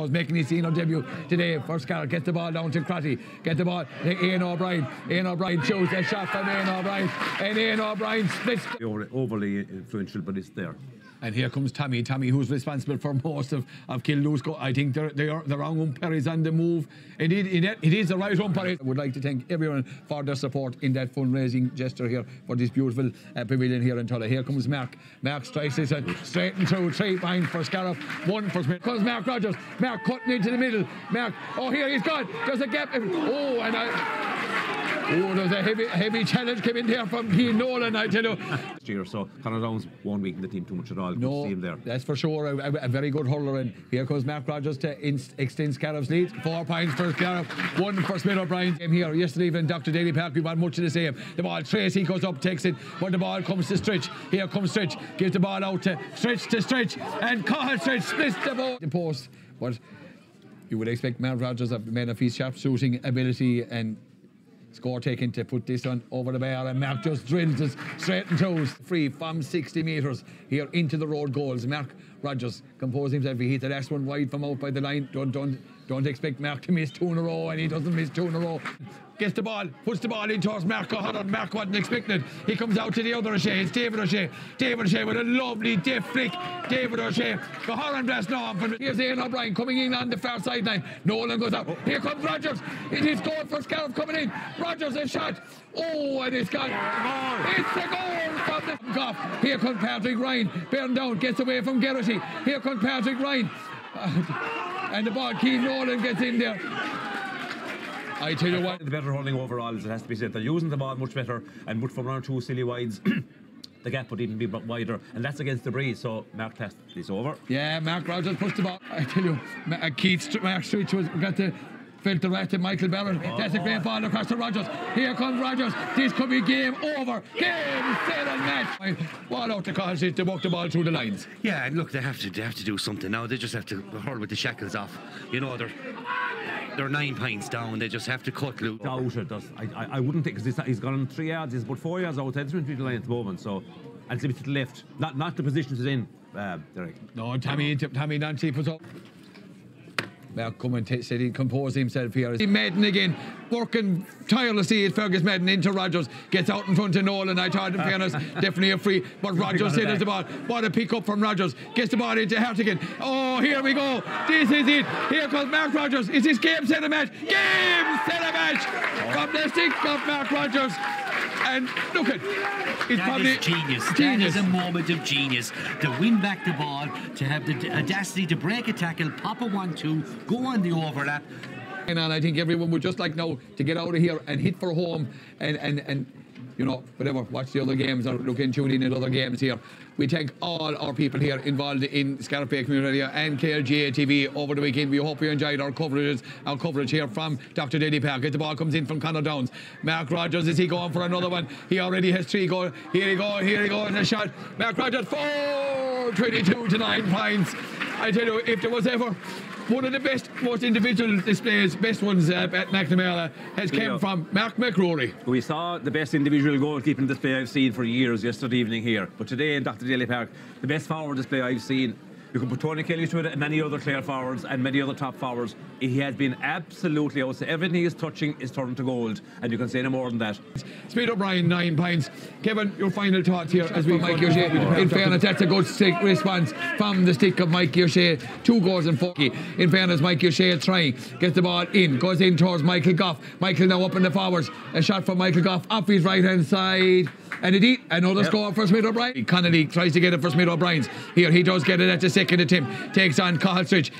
was making his senior debut today for Scarlett. Gets the ball down to Crotty. Get the ball to Ian O'Brien. Ian O'Brien shows a shot from Ian O'Brien. And Ian O'Brien splits. Over- overly influential, but it's there. And here comes Tommy. Tommy, who's responsible for most of, of Kildoo's goal. I think they're, they are, the wrong umpire is on the move. Indeed, it, it is the right umpire. I would like to thank everyone for their support in that fundraising gesture here for this beautiful uh, pavilion here in Tulla. Here comes Mark. Mark strikes this straight and through. Three behind for Scariff. One for Smith. Comes Mark Rogers. Mark cutting into the middle. Mark. Oh, here he's gone. There's a gap. Oh, and I. Oh, there's a heavy, heavy challenge came in there from Keane Nolan, I tell you. Last year, so Conor Downs won't weaken the team too much at all. Good No, see him there. that's for sure. A, a- a very good hurler. And here comes Mark Rogers to inst- extend Scariff's lead. Four points for Scariff, one for Smith O'Brien. Came here yesterday evening, Dr. Daly Park. We want much of the same. The ball, Tracy goes up, takes it, but the ball comes to Stritch. Here comes Stritch, gives the ball out to Stritch to Stritch, and Cathal Stritch splits the ball. The post, but you would expect Mark Rogers, a man of his sharp shooting ability and score taken to put this one over the bar and Mark just drills it straight and toes free from 60 metres here into the road goals. Mark Rogers composed himself. He hit the last one wide from out by the line. Don't don't don't expect Mark to miss two in a row and he doesn't miss two in a row. Gets the ball puts the ball in towards Mark O'Halloran Mark wasn't expecting it. He comes out to the other O'Shea. It's David O'Shea. David O'Shea with a lovely deft flick. David O'Shea O'Halloran blast no from here's Ian O'Brien coming in on the far sideline. Nolan goes up here comes Rogers it is goal for Scariff coming in. Rogers a shot. Oh and it's gone. It's the goal from the here comes Patrick Ryan. Bearing down. Gets away from Gerrity. Here comes Patrick Ryan oh, and the ball Keane Nolan gets in there I tell you what The better hurling overall, as it has to be said. They're using the ball much better, and but from one or two silly wides, the gap would even be wider, and that's against the breeze. So Mark test is over. Yeah, Mark Rogers pushed the ball. I tell you, uh, Keith Mark was got the felt the right to Michael Barron. That's a great ball across to Rogers. Here comes Rogers. This could be game over. Game, set and match. Ball out the cause to walk the ball through the lines. Yeah, and look, they have to they have to do something now. They just have to hurl with the shackles off. You know, they're they're nine pints down. They just have to cut loose. Out it does. I, I, I wouldn't think because he's gone three yards. He's about four yards outside the midfield line at the moment. So, and it's a bit to the left, not not the position it's in. Uh, Derek. No, Tommy, Tommy Nancy puts up. And t- said he composed himself here. Madden again, working tirelessly at Fergus Madden into Rogers. Gets out in front of Nolan. I thought, in fairness, definitely a free. But Rogers hit eh? the the ball. What a pick up from Rogers. Gets the ball into Hartigan. Oh, here we go. This is it. Here comes Mark Rogers. Is this game set a match? Game set a match. From the stick of Mark Rogers. And look at it's That probably is genius. Genius. That is a moment of genius. To win back the ball, to have the audacity to break a tackle, pop a one-two, go on the overlap. And I think everyone would just like now to get out of here and hit for home and and and you know whatever watch the other games or look and tune in at other games here. We thank all our people here involved in Bay Community and KLGA TV over the weekend. We hope you enjoyed our coverage our coverage here from Dr. Daly Park. The ball comes in from Connor Downs. Mark Rogers is he going for another one? He already has three goals. Here he go, here he go, and a shot. Mark Rogers four 22 to nine points. I tell you, if there was ever one of the best, most individual displays, best ones uh, at McNamara has come Yeah. from Mark McRory. We saw the best individual goalkeeping display I've seen for years yesterday evening here. But today in Dr. Daly Park, the best forward display I've seen. You can put Tony Kelly to it and many other Clare forwards and many other top forwards. He has been absolutely outstanding. Everything he is touching is turned to gold, and you can say no more than that. Speed up, O'Brien, nine points. Kevin, your final thoughts here as we Mike O'Shea. In fairness, that's a good stick response from the stick of Mike O'Shea. Two goals and 40. In fairness, Mike O'Shea trying. Gets the ball in. Goes in towards Michael Goff. Michael now up in the forwards. A shot from Michael Goff off his right hand side. And indeed, another score for Smith O'Brien. Connolly tries to get it for Smith O'Brien's. Here he does get it at the second attempt. Takes on Stritch.